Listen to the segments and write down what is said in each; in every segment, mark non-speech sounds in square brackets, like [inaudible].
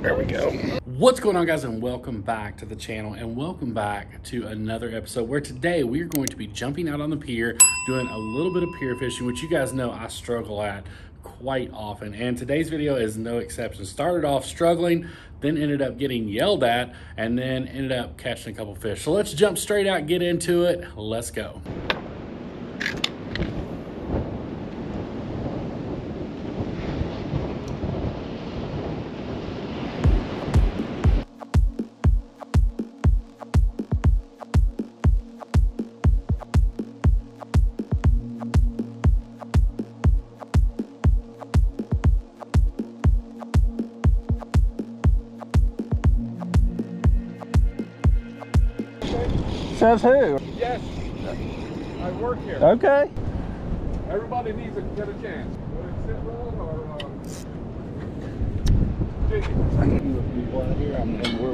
There we go. What's going on guys and welcome back to the channel and welcome back to another episode where today we are going to be jumping out on the pier doing a little bit of pier fishing which you guys know I struggle at quite often and today's video is no exception. Started off struggling then ended up getting yelled at and then ended up catching a couple fish. So let's jump straight out get into it. Let's go. Says who? Yes, I work here. Okay. Everybody needs to get a chance. Whether it's sit roll or uh, jiggy.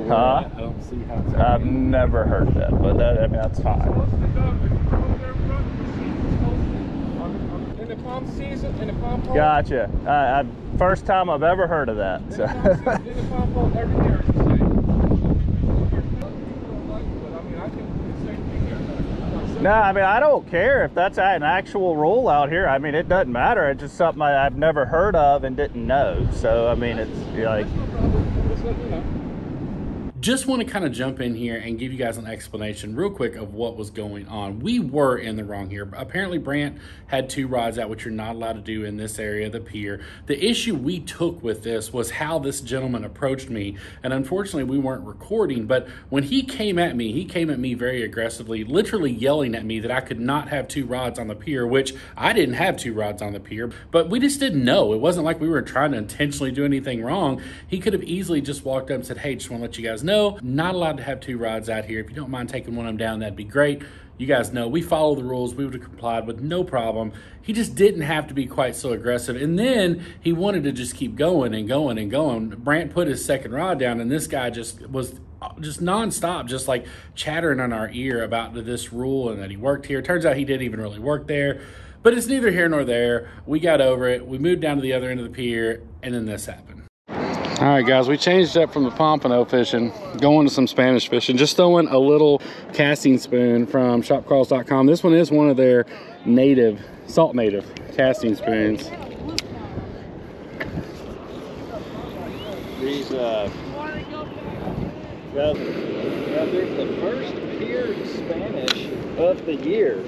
Huh? I don't see how it's I've never heard that, but that, I mean, that's fine. Most of the time, if you come there, run, the season's posted. On- on- In the palm season, in the palm pole. Gotcha. I, I, first time I've ever heard of that. So. the palm season, in the palm pole, every year it's the same. People don't like it, but I mean, I think it's the same thing here. No, I mean, I don't care if that's an actual rule out here. I mean, it doesn't matter. It's just something I, I've never heard of and didn't know. So, I mean, it's like. Just want to kind of jump in here and give you guys an explanation real quick of what was going on. We were in the wrong here. Apparently, Brant had two rods out, which you're not allowed to do in this area of the pier. The issue we took with this was how this gentleman approached me. And unfortunately, we weren't recording. But when he came at me, he came at me very aggressively, literally yelling at me that I could not have two rods on the pier, which I didn't have two rods on the pier. But we just didn't know. It wasn't like we were trying to intentionally do anything wrong. He could have easily just walked up and said, Hey, just want to let you guys know, not allowed to have two rods out here. If you don't mind taking one of them down, that'd be great. You guys know we follow the rules. We would have complied with no problem. He just didn't have to be quite so aggressive. And then he wanted to just keep going and going and going. Brant put his second rod down, and this guy just was uh, just nonstop, just like chattering on our ear about this rule and that he worked here. Turns out he didn't even really work there. But it's neither here nor there. We got over it. We moved down to the other end of the pier, and then this happened. All right, guys, we changed up from the pompano fishing, going to some Spanish fishing, just throwing a little casting spoon from shopkarls.com. This one is one of their native, salt native casting spoons. these, uh, well, well, there's the first pier Spanish of the year.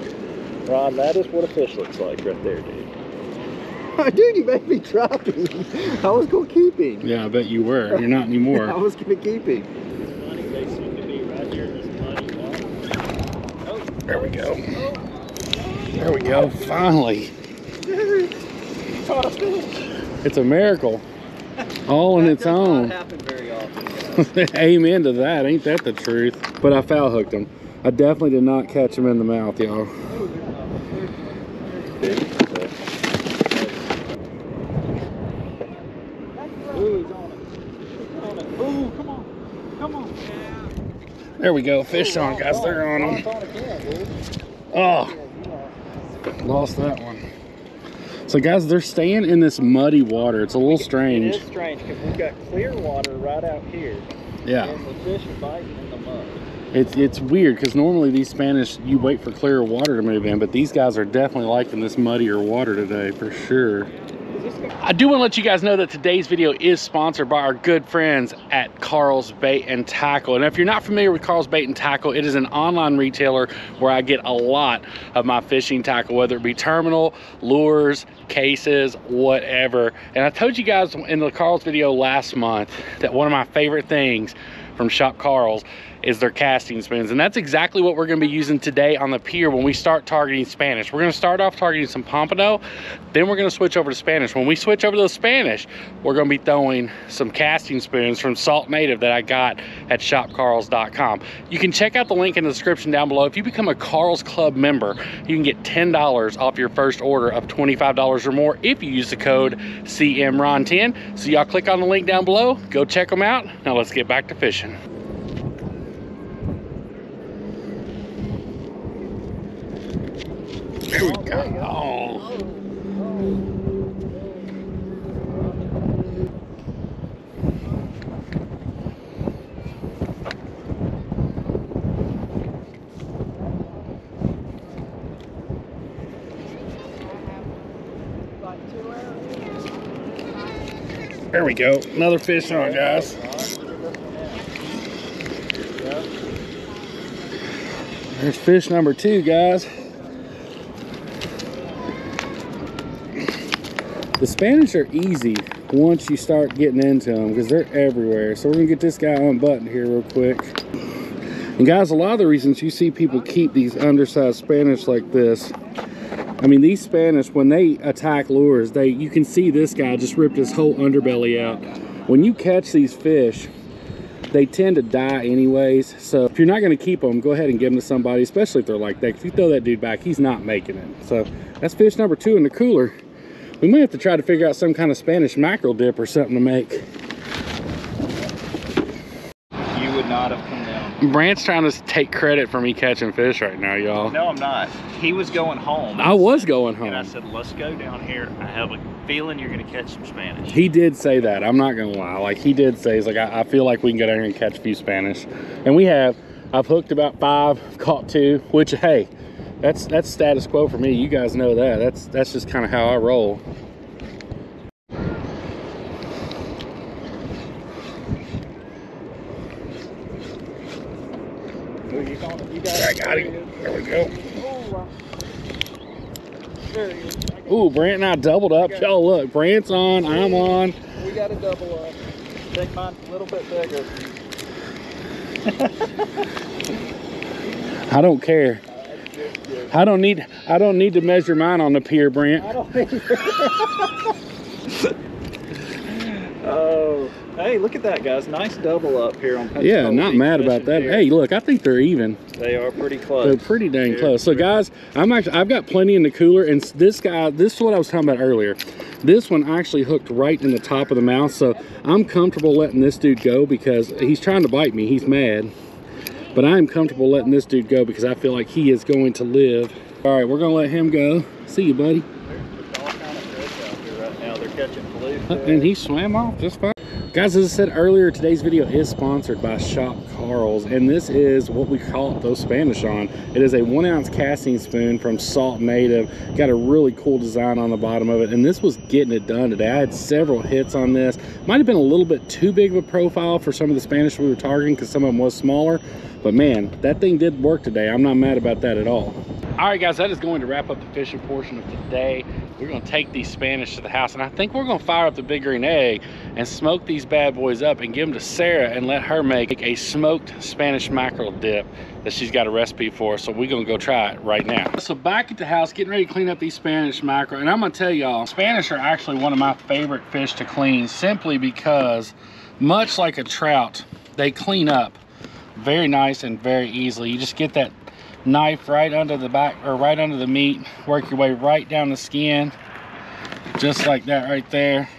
Ron, that is what a fish looks like right there, dude. [laughs] Dude, you made me drop him. I was gonna keep him. Yeah, I bet you were. You're not anymore. [laughs] I was gonna keep him. Money, they seem to be right here in this muddy water. There we go. There we go. Finally. Caught a fish. It's a miracle. All on its own. Happen very [laughs] often. Amen to that. Ain't that the truth? But I foul hooked him. I definitely did not catch him in the mouth, y'all. Ooh, he's on it. He's on it. Ooh, come on. Come on. There we go. Fish on, guys. They're on them. on again, dude. Oh, lost that one. So, guys, they're staying in this muddy water. It's a little strange. is strange because we've got clear water right out here, Yeah. and the fish are biting in the mud. It's it's weird because normally these Spanish you wait for clear water to move in, but these guys are definitely liking this muddier water today for sure. I do want to let you guys know that today's video is sponsored by our good friends at Karl's Bait and Tackle. And if you're not familiar with Karl's Bait and Tackle, it is an online retailer where I get a lot of my fishing tackle, whether it be terminal, lures, cases, whatever. And I told you guys in the Karl's video last month that one of my favorite things from Shop Karl's is their casting spoons. And that's exactly what we're gonna be using today on the pier when we start targeting Spanish. We're gonna start off targeting some Pompano, then we're gonna switch over to Spanish. When we switch over to the Spanish, we're gonna be throwing some casting spoons from Salt Native that I got at shopkarls.com. You can check out the link in the description down below. If you become a Karl's Club member, you can get $10 off your first order of $25 or more if you use the code CMRON10. So y'all click on the link down below, go check them out. Now let's get back to fishing. There we oh, go. Oh. There we go. Another fish on, guys. There's fish number two, guys. The Spanish are easy once you start getting into them because they're everywhere. So we're gonna get this guy unbuttoned here real quick. And guys, a lot of the reasons you see people keep these undersized Spanish like this, I mean, these Spanish, when they attack lures, they you can see this guy just ripped his whole underbelly out. When you catch these fish, they tend to die anyways. So if you're not gonna keep them, go ahead and give them to somebody, especially if they're like that. If you throw that dude back, he's not making it. So that's fish number two in the cooler. We might have to try to figure out some kind of Spanish mackerel dip or something to make. You would not have come down. Brant's trying to take credit for me catching fish right now, y'all. No, I'm not. He was going home. I was going home. And I said, let's go down here. I have a feeling you're going to catch some Spanish. He did say that. I'm not gonna lie. Like he did say, he's like, I, I feel like we can go down here and catch a few Spanish, and we have. I've hooked about five, caught two. Which hey, that's that's status quo for me. You guys know that. That's that's just kind of how I roll. Ooh, you got it. You got I got him. There we go. Oh, there he is. I got- Ooh, Brant and I doubled up. Y'all look, Brant's on, I'm on. We got a double up. Take mine a little bit bigger. [laughs] I don't care. I don't need I don't need to measure mine on the pier, Brant. I don't think. [laughs] Oh, hey, look at that, guys. Nice double up here on Yeah, not Beach mad about that. Pier. Hey, look, I think they're even. They are pretty close. They're pretty dang They're- close. So guys, I'm actually I've got plenty in the cooler, and this guy, this is what I was talking about earlier. This one actually hooked right in the top of the mouth, so I'm comfortable letting this dude go because he's trying to bite me. He's mad, but I'm comfortable letting this dude go because I feel like he is going to live. All right, we're gonna let him go. See you, buddy. There's all kind of fish out here right now. They're catching Uh. And he swam off just fine. Guys, as I said earlier, today's video is sponsored by Shop Karl's, and this is what we call those Spanish on. It is a one ounce casting spoon from Salt Native. Got a really cool design on the bottom of it, and this was getting it done today. I had several hits on this. Might have been a little bit too big of a profile for some of the Spanish we were targeting because some of them was smaller, but man, that thing did work today. I'm not mad about that at all. All right, guys, that is going to wrap up the fishing portion of today. We're going to take these Spanish to the house, and I think we're going to fire up the big green egg and smoke these bad boys up and give them to Sarah and let her make a smoked Spanish mackerel dip that she's got a recipe for. So we're going to go try it right now. So back at the house, getting ready to clean up these Spanish mackerel, and I'm to tell y'all, Spanish are actually one of my favorite fish to clean simply because, much like a trout, they clean up very nice and very easily. You just get that knife right under the back or right under the meat. Work your way right down the skin just like that right there.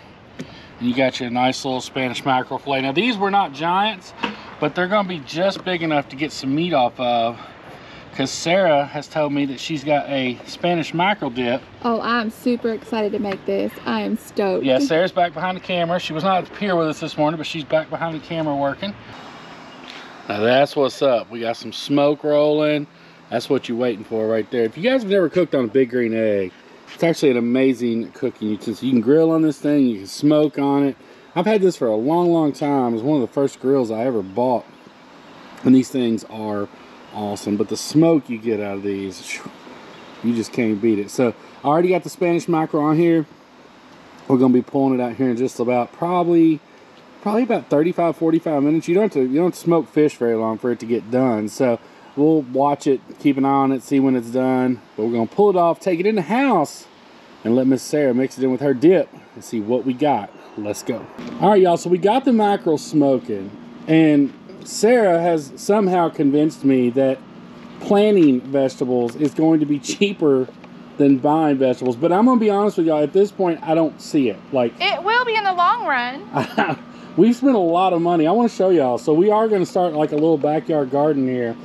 And you got your nice little spanish mackerel fillet now these were not giants but they're going to be just big enough to get some meat off of because sarah has told me that she's got a spanish mackerel dip. Oh, I'm super excited to make this. I am stoked. yeah sarah's back behind the camera. She was not at the pier with us this morning but she's back behind the camera working. Now that's what's up. We got some smoke rolling that's what you're waiting for right there. If you guys have never cooked on a big green egg it's actually an amazing cooking utensil you can grill on this thing you can smoke on it. I've had this for a long long time. It's one of the first grills i ever bought. And these things are awesome but the smoke you get out of these you just can't beat it. So i already got the spanish mackerel on here. We're going to be pulling it out here in just about probably probably about 35 45 minutes. You don't have to you don't to smoke fish very long for it to get done. So we'll watch it keep an eye on it see when it's done but we're going to pull it off take it in the house and let miss sarah mix it in with her dip and see what we got let's go all right y'all so we got the mackerel smoking and sarah has somehow convinced me that planting vegetables is going to be cheaper than buying vegetables but i'm gonna be honest with y'all at this point i don't see it like It will be in the long run. [laughs] We've spent a lot of money. I want to show y'all. So we are going to start like a little backyard garden here.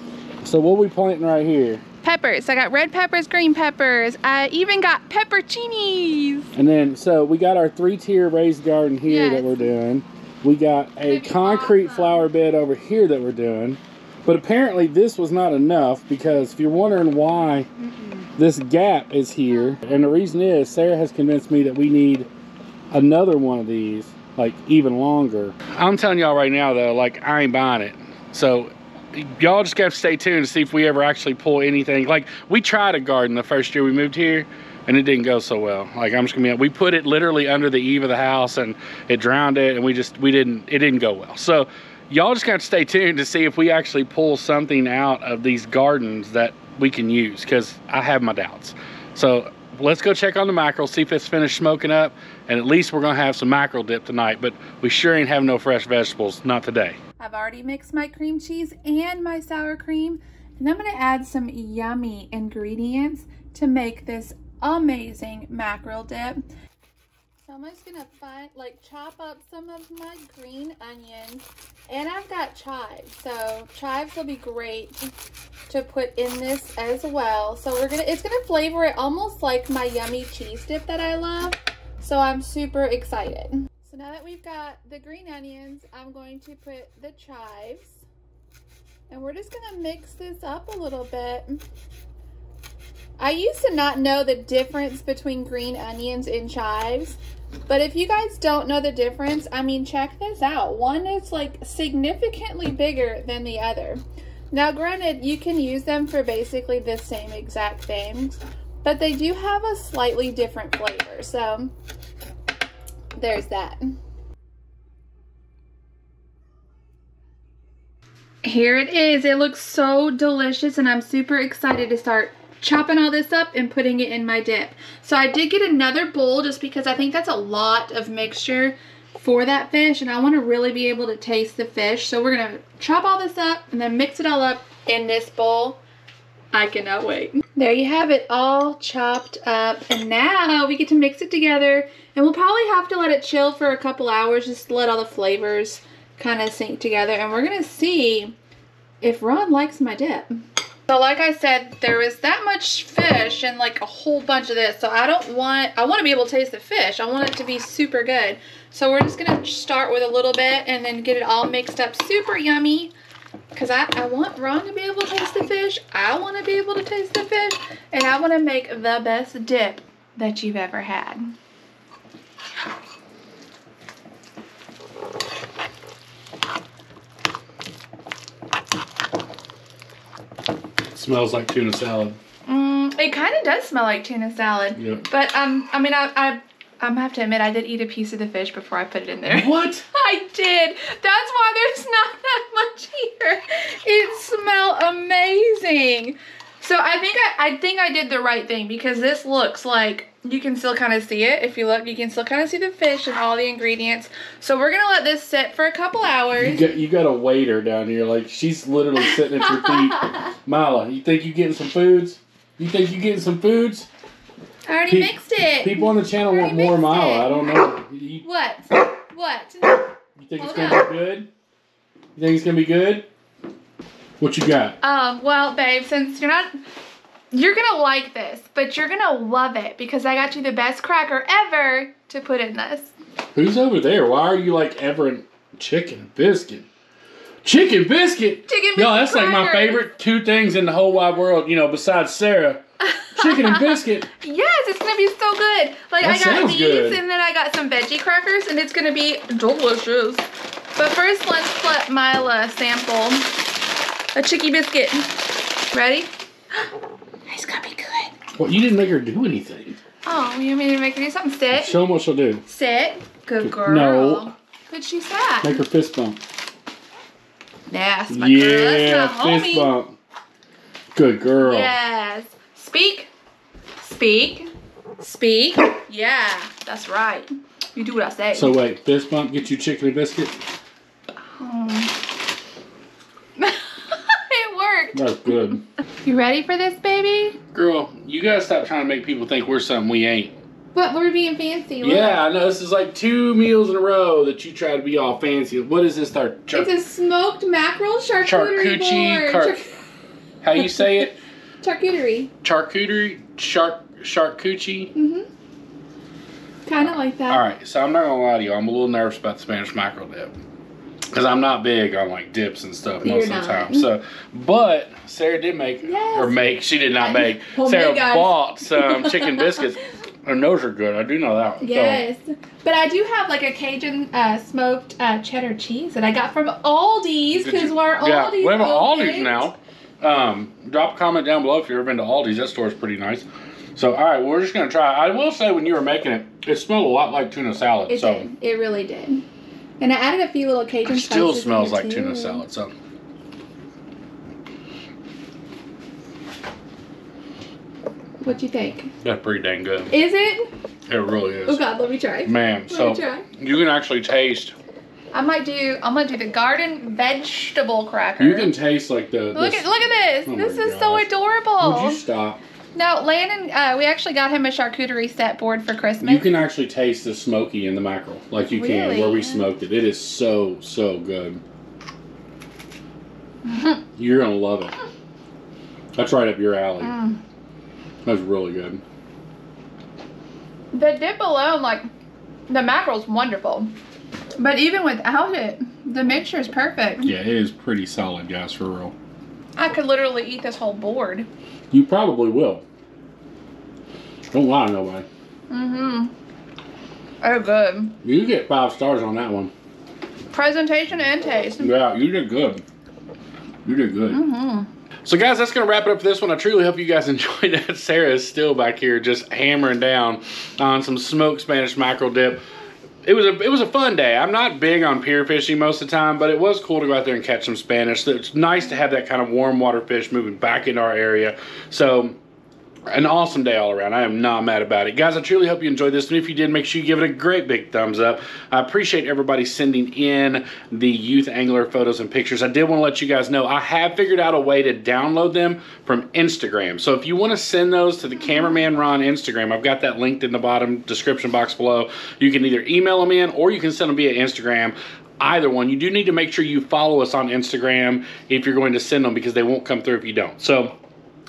So what we planting right here? Peppers. I got red peppers, green peppers. I even got pepperoncinis. And then, so we got our three-tier raised garden here that we're doing. We got a Maybe concrete awesome. flower bed over here that we're doing. But apparently this was not enough because if you're wondering why this gap is here. And the reason is Sarah has convinced me that we need another one of these, like even longer. I'm telling y'all right now though, like I ain't buying it. So y'all just gotta stay tuned to see if we ever actually pull anything. Like we tried a garden the first year we moved here and it didn't go so well. Like I'm just gonna be, we put it literally under the eave of the house and it drowned it and we just, we didn't, it didn't go well. So y'all just got to stay tuned to see if we actually pull something out of these gardens that we can use because I have my doubts. So let's go check on the mackerel, see if it's finished smoking up, and at least we're gonna have some mackerel dip tonight, but we sure ain't having no fresh vegetables, not today. I've already mixed my cream cheese and my sour cream, and I'm gonna add some yummy ingredients to make this amazing mackerel dip. So I'm just gonna find, like chop up some of my green onions and I've got chives. So chives will be great to put in this as well. So we're gonna, it's gonna flavor it almost like my yummy cheese dip that I love. So I'm super excited. So now that we've got the green onions, I'm going to put the chives and we're just gonna mix this up a little bit. I used to not know the difference between green onions and chives. But if you guys don't know the difference, I mean, check this out. One is like significantly bigger than the other. Now, granted, you can use them for basically the same exact things, but they do have a slightly different flavor. So there's that. Here it is. It looks so delicious and I'm super excited to start chopping all this up and putting it in my dip. So I did get another bowl just because I think that's a lot of mixture for that fish and I want to really be able to taste the fish. So we're going to chop all this up and then mix it all up in this bowl. I cannot wait. There you have it all chopped up and now we get to mix it together and we'll probably have to let it chill for a couple hours just to let all the flavors kind of sink together and we're going to see if Ron likes my dip. So like I said, there was that much fish and like a whole bunch of this. So I don't want, I want to be able to taste the fish. I want it to be super good. So we're just going to start with a little bit and then get it all mixed up super yummy. Because I, I want Ron to be able to taste the fish. I want to be able to taste the fish. And I want to make the best dip that you've ever had. Smells like tuna salad. Mm, it kind of does smell like tuna salad. Yeah. But um, I mean, I, I, I'm have to admit, I did eat a piece of the fish before I put it in there. [laughs] What? I did. That's why there's [laughs] not that much here. It smelled amazing. So I think I, I think I did the right thing because this looks like you can still kind of see it. If you look, you can still kind of see the fish and all the ingredients. So we're gonna let this sit for a couple You hours. got, you got a waiter down here, like she's literally sitting at your feet. [laughs] Mila, you think you getting some foods? You think you getting some foods? I already Pe- mixed it. People on the channel want more Mila. I don't know. You, What? What? you think it's gonna be good? You think it's gonna be good? What you got? Um, well, babe, since you're not, you're gonna like this, but you're gonna love it because I got you the best cracker ever to put in this. Who's over there? Why are you like ever chicken biscuit? Chicken biscuit. Chicken Yo, biscuit that's like my favorite two things in the whole wide world. You know, besides Sarah, chicken and [laughs] biscuit. Yes, it's gonna be so good. Like That I got these, good. and then I got some veggie crackers, and it's gonna be delicious. But first, let's let Mila sample a chicky biscuit. Ready? [gasps] [laughs] it's gonna be good. Well, you didn't make her do anything. Oh, you me to make her do something? Sit. Show them what she'll do. Sit. Good girl. No. Good she sat. Make her fist bump. Yes, my girl. yeah, That's my fist homie. bump. Good girl. Yes. Speak. Speak. Speak. Yeah, that's right. You do what I say. So wait, fist bump, get you chicken and biscuit. it worked. That's good. [laughs] You ready for this, baby? Girl, you gotta stop trying to make people think we're something we ain't. What? We're being fancy. Look. Yeah, I know. This is like two meals in a row that you try to be all fancy. What is this? Our char- It's a smoked mackerel charcuterie charcuterie. board. Char- how you say it? [laughs] charcuterie. Charcuterie. Shark. Charcuterie. Mm-hmm. Kind of like that. All right. So I'm not gonna lie to you. I'm a little nervous about the Spanish mackerel dip. Because I'm not big on like dips and stuff most You're of the not. time. So, but Sarah did make Yes. or make. She did not [laughs] make. Homemade, Sarah bought some chicken biscuits, and those are good. I do know that. So, Yes, but I do have like a Cajun uh, smoked uh, cheddar cheese that I got from Aldi's because we're Aldi's. yeah, we have an Aldi's now. Um, drop a comment down below if you've ever been to Aldi's. That store is pretty nice. So, all right, we're just gonna try. I will say, when you were making it, it smelled a lot like tuna salad. It so, did. It really did. And I added a few little Cajun it still spices in smells like too. tuna salad. So, What do you think? that's pretty dang good. Is it? It really is. Oh God, let me try. Man, Let so me try. you can actually taste. I might do. I'm gonna do the garden vegetable cracker. You can taste like the. Look the- at look at this. Oh this is so adorable. Would you stop? No, Landon. Uh, we actually got him a charcuterie set board for Christmas. You can actually taste the smoky in the mackerel, like you can where we smoked it. It is so so good. [laughs] You're gonna love it. That's right up your alley. Mm. That's really good. The dip alone, like the mackerel's wonderful, but even without it, the mixture is perfect. Yeah, it is pretty solid, guys, for real. I could literally eat this whole board. You probably will. Don't lie to nobody. Mm-hmm. Oh, good. You get five stars on that one. Presentation and taste. Yeah, you did good. You did good. Mm-hmm. So, guys, that's going to wrap it up for this one. I truly hope you guys [laughs] enjoyed that. Sarah is still back here just hammering down on some smoked Spanish mackerel dip. It was a it was a fun day. I'm not big on pier fishing most of the time, but it was cool to go out there and catch some Spanish. It's nice to have that kind of warm water fish moving back into our area. So an awesome day all around. I am not mad about it. Guys, I truly hope you enjoyed this. And if you did, make sure you give it a great big thumbs up. I appreciate everybody sending in the youth angler photos and pictures. I did want to let you guys know I have figured out a way to download them from Instagram. So if you want to send those to the Cameraman Ron Instagram, I've got that linked in the bottom description box below. You can either email them in or you can send them via Instagram either one. You do need to make sure you follow us on Instagram if you're going to send them because they won't come through if you don't. So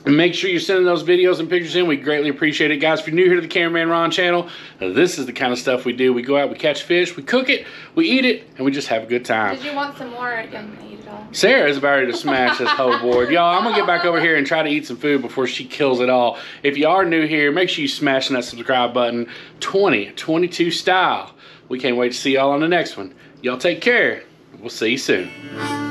and make sure you're sending those videos and pictures in. We greatly appreciate it. Guys, if you're new here to the Cameraman Ron channel, uh, this is the kind of stuff we do. We go out, we catch fish, we cook it, we eat it, and we just have a good time. Did you want some more? I can eat it all. Sarah is about ready to smash this whole board. Y'all, I'm going to get back over here and try to eat some food before she kills it all. If you are new here, make sure you smash that subscribe button 2022 style. We can't wait to see y'all on the next one. Y'all take care. We'll see you soon.